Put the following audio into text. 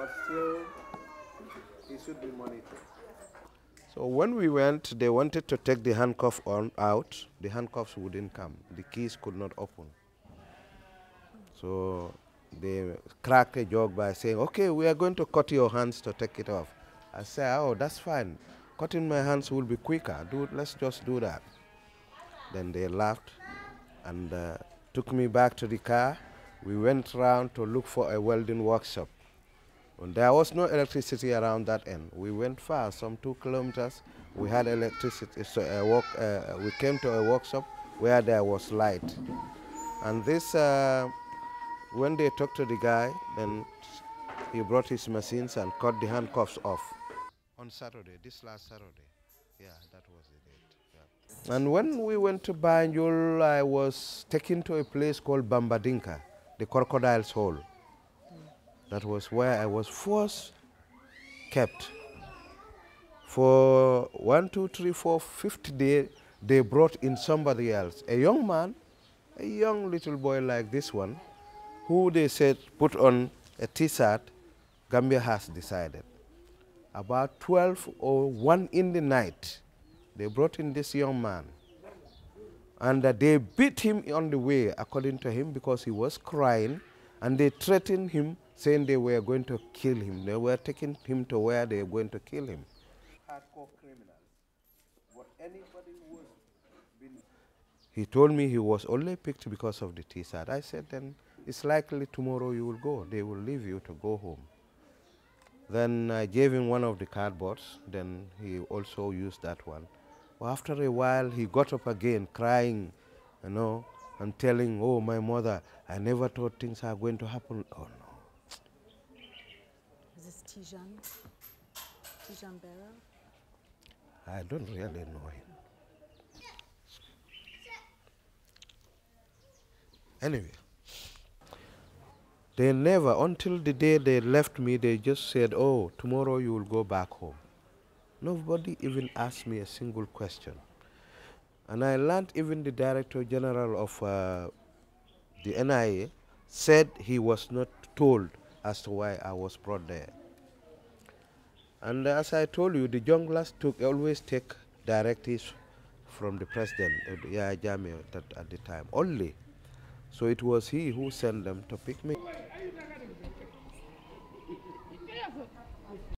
but still should be monitored. So when we went, they wanted to take the handcuff on out. The handcuffs wouldn't come. The keys could not open. So they cracked a joke by saying, okay, we are going to cut your hands to take it off. I said, oh, that's fine. Cutting my hands will be quicker. Do, let's just do that. Then they laughed and uh, took me back to the car. We went around to look for a welding workshop. And there was no electricity around that end. We went far, some two kilometers. We had electricity. So a uh, we came to a workshop where there was light. And this, uh, when they talked to the guy, then he brought his machines and cut the handcuffs off. On Saturday, this last Saturday. Yeah, that was the date. Yeah. And when we went to Banjul, I was taken to a place called Bambadinka, the crocodile's hole. That was where I was first kept. For one, two, three, four, fifth day, they brought in somebody else, a young man, a young little boy like this one, who they said put on a t-shirt, Gambia has decided. About 12 or 1 in the night, they brought in this young man. And uh, they beat him on the way, according to him, because he was crying, and they threatened him saying they were going to kill him. They were taking him to where they were going to kill him. Hardcore criminals. What anybody was he told me he was only picked because of the T-shirt. I said, then it's likely tomorrow you will go. They will leave you to go home. Then I gave him one of the cardboards. Then he also used that one. Well, after a while, he got up again, crying, you know, and telling, oh, my mother, I never thought things are going to happen. Oh, no. Is this Tijan? Tijan Barrow? I don't really know him. Anyway, they never, until the day they left me, they just said, oh, tomorrow you will go back home. Nobody even asked me a single question. And I learned even the Director General of uh, the NIA said he was not told as to why I was brought there. And as I told you, the Jungulars took always take directives from the president, uh, Yahya Jammeh, at the time only. So it was he who sent them to pick me.